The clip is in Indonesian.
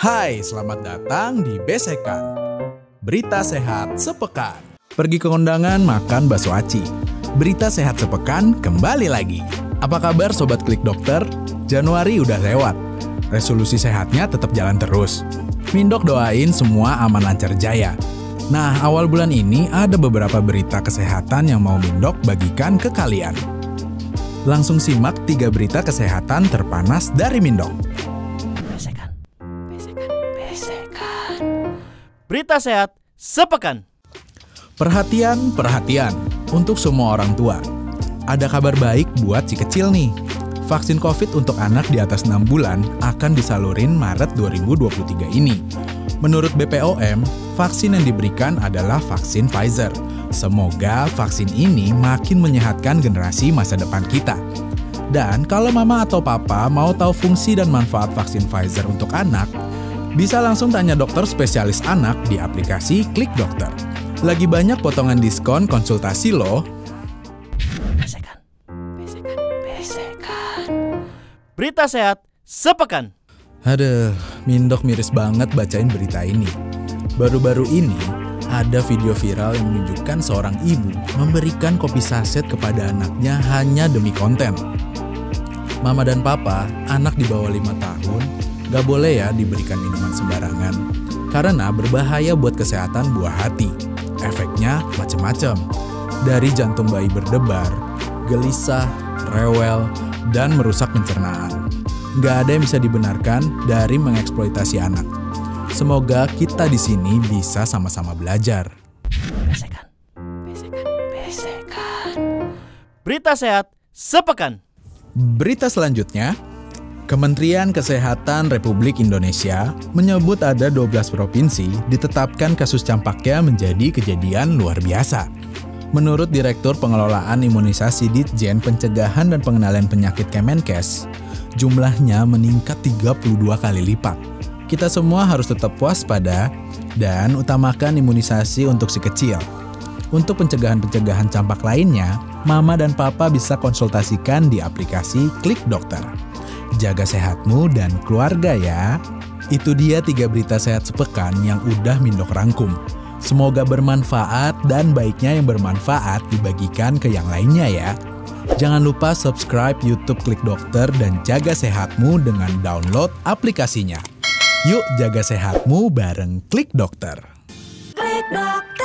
Hai, selamat datang di Besekan. Berita sehat sepekan. Pergi ke kondangan makan bakso aci. Berita sehat sepekan kembali lagi. Apa kabar sobat klik dokter? Januari udah lewat. Resolusi sehatnya tetap jalan terus. Mindok doain semua aman lancar jaya. Nah, awal bulan ini ada beberapa berita kesehatan yang mau Mindok bagikan ke kalian. Langsung simak tiga berita kesehatan terpanas dari Mindok. Berita sehat sepekan. Perhatian, perhatian untuk semua orang tua. Ada kabar baik buat si kecil nih. Vaksin COVID untuk anak di atas 6 bulan akan disalurin Maret 2023 ini. Menurut BPOM, vaksin yang diberikan adalah vaksin Pfizer. Semoga vaksin ini makin menyehatkan generasi masa depan kita. Dan kalau mama atau papa mau tahu fungsi dan manfaat vaksin Pfizer untuk anak, bisa langsung tanya dokter spesialis anak di aplikasi Klik Dokter. Lagi banyak potongan diskon konsultasi loh. Besekan, besekan, besekan. Berita sehat sepekan. Aduh, Mindok miris banget bacain berita ini. Baru-baru ini, ada video viral yang menunjukkan seorang ibu memberikan kopi saset kepada anaknya hanya demi konten. Mama dan papa, anak di bawah 5 tahun, gak boleh ya diberikan minuman sembarangan. Karena berbahaya buat kesehatan buah hati. Efeknya macem-macem. Dari jantung bayi berdebar, gelisah, rewel, dan merusak pencernaan. Gak ada yang bisa dibenarkan dari mengeksploitasi anak. Semoga kita di sini bisa sama-sama belajar. Besekan, besekan, besekan. Berita sehat sepekan. Berita selanjutnya, Kementerian Kesehatan Republik Indonesia menyebut ada 12 provinsi ditetapkan kasus campaknya menjadi kejadian luar biasa. Menurut Direktur Pengelolaan Imunisasi Ditjen Pencegahan dan Pengenalan Penyakit Kemenkes, jumlahnya meningkat 32 kali lipat. Kita semua harus tetap waspada dan utamakan imunisasi untuk si kecil. Untuk pencegahan-pencegahan campak lainnya, mama dan papa bisa konsultasikan di aplikasi Klik Dokter. Jaga sehatmu dan keluarga ya. Itu dia tiga berita sehat sepekan yang udah Mindok rangkum. Semoga bermanfaat dan baiknya yang bermanfaat dibagikan ke yang lainnya ya. Jangan lupa subscribe YouTube Klik Dokter dan jaga sehatmu dengan download aplikasinya. Yuk jaga sehatmu bareng Klik Dokter. Klik dokter.